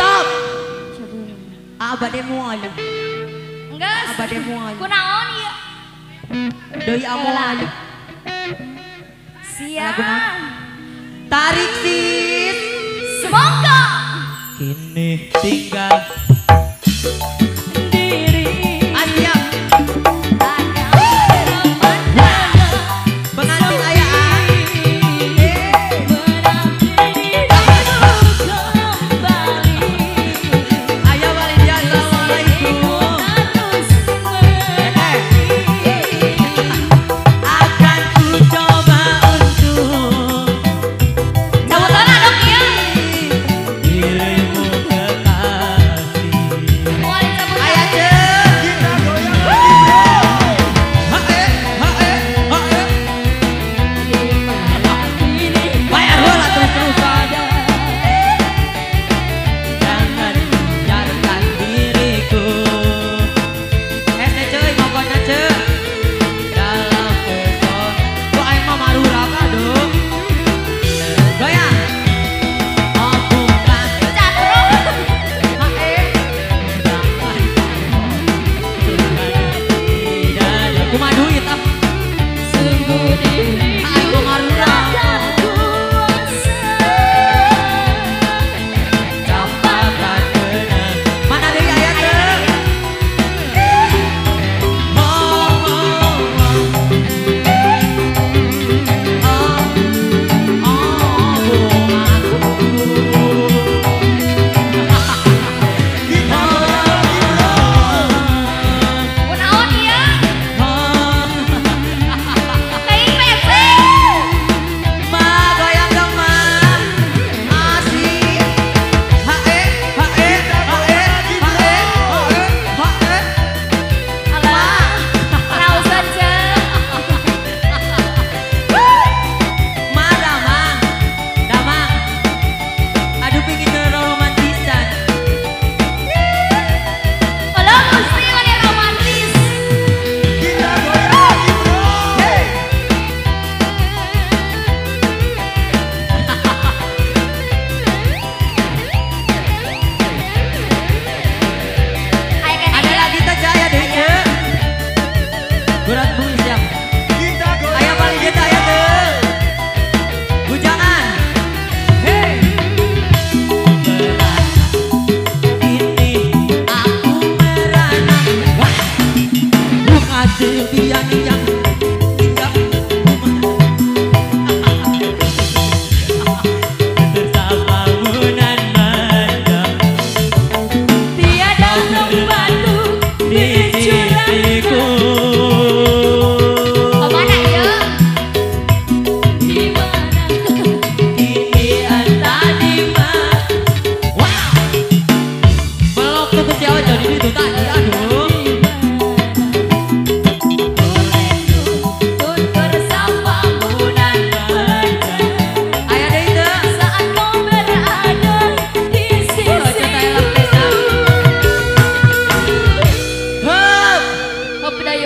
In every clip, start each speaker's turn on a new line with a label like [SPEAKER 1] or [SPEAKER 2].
[SPEAKER 1] Stop. Abade mo alam.
[SPEAKER 2] Enggak. Abade mo alam. Kunaon ieu?
[SPEAKER 1] Doi amo alam.
[SPEAKER 2] Siap.
[SPEAKER 1] Tarik sih.
[SPEAKER 2] Semangka.
[SPEAKER 1] Kini tinggal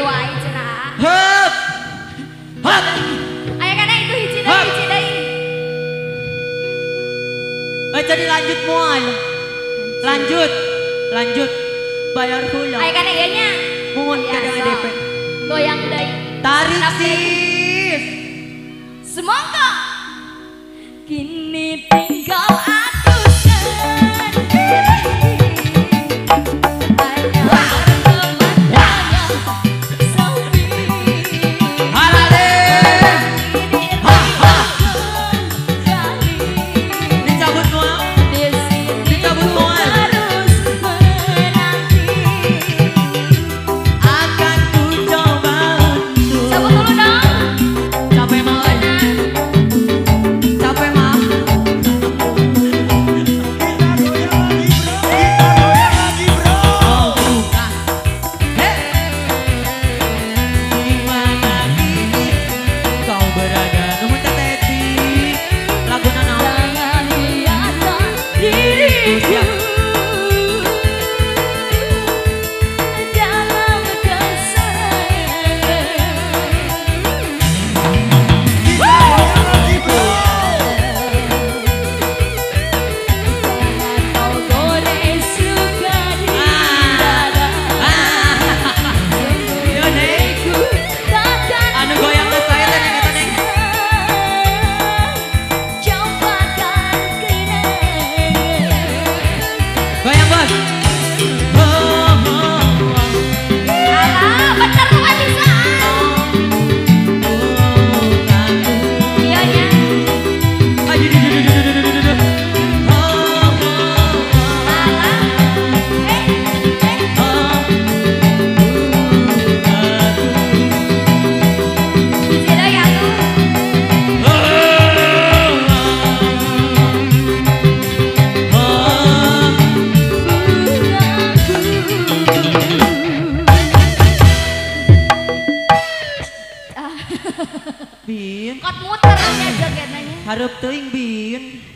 [SPEAKER 2] wae cerah.
[SPEAKER 1] Hop. Hop.
[SPEAKER 2] Ayo kana itu hiji deui hiji deui.
[SPEAKER 1] Eh jadi lanjut moal.
[SPEAKER 2] Lanjut.
[SPEAKER 1] Lanjut. Bayar hula. Ayo
[SPEAKER 2] kana ya, ieu nya.
[SPEAKER 1] Mumun kada DP.
[SPEAKER 2] Goyang deui.
[SPEAKER 1] Tarik sih. Come on. harap teuing bin